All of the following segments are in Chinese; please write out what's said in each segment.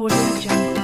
我说我不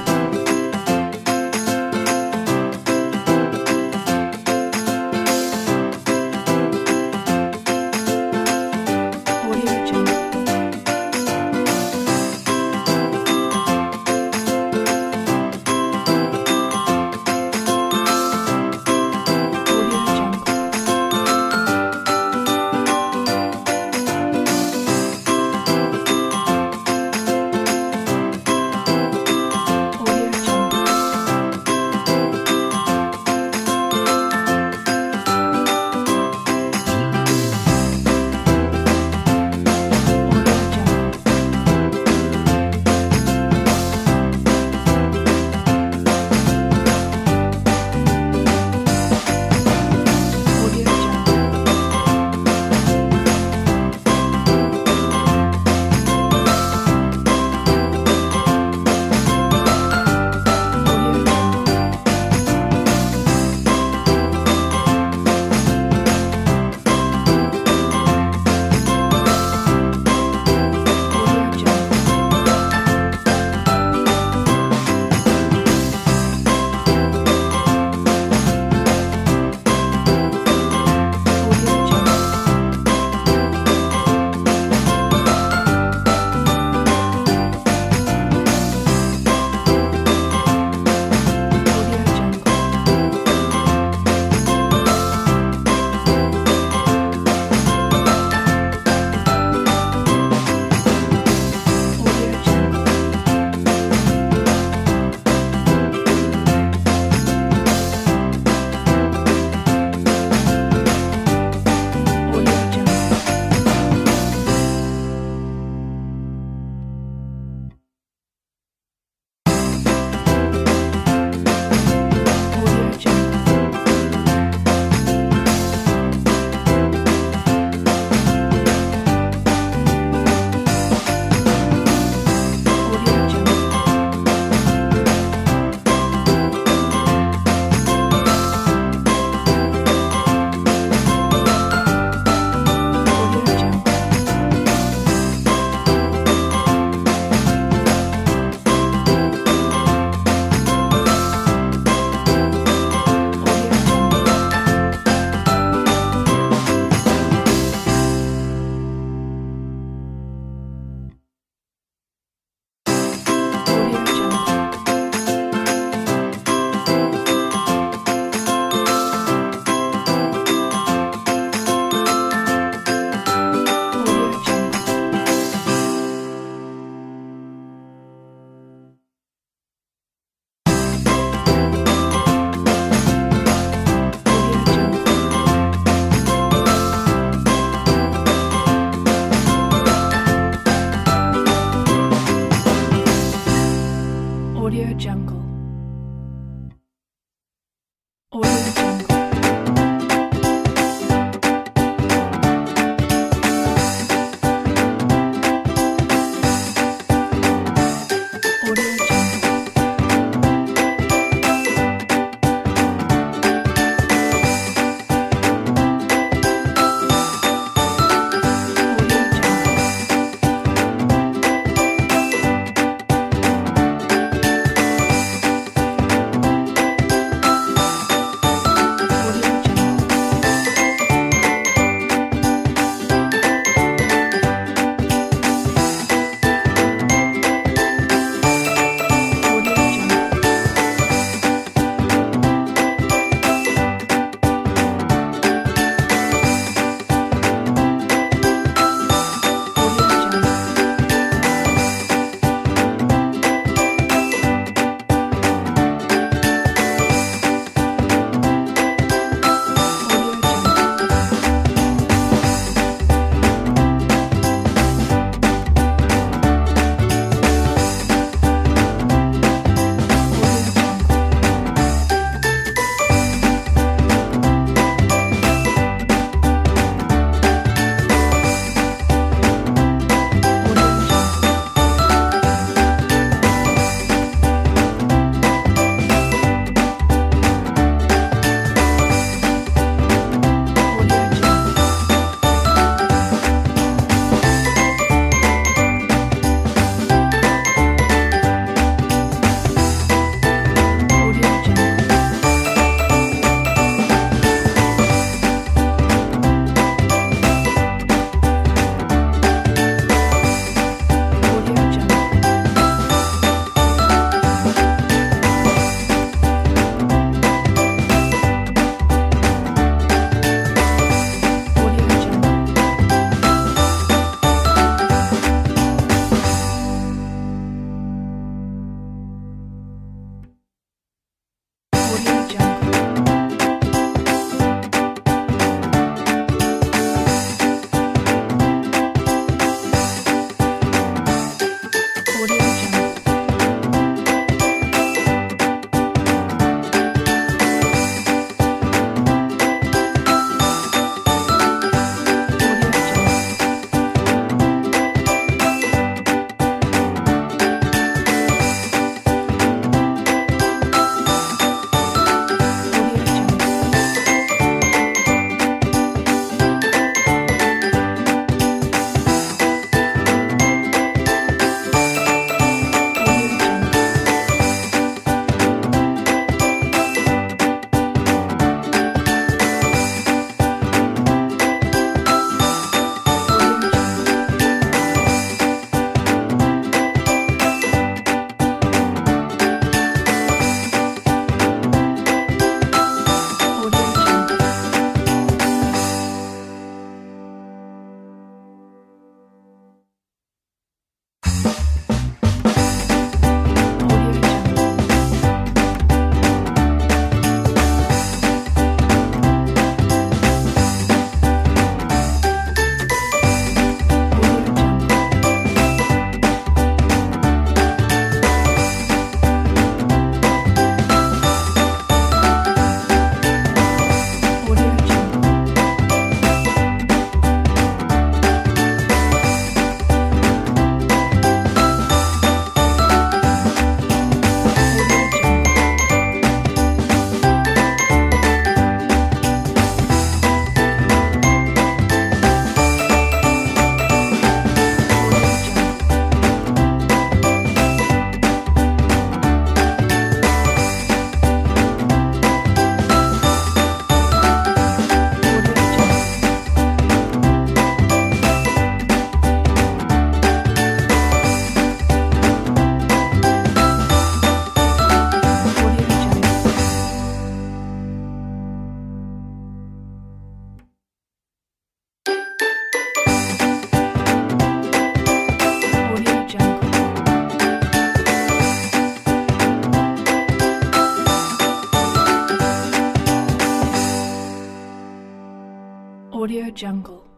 Audio Jungle.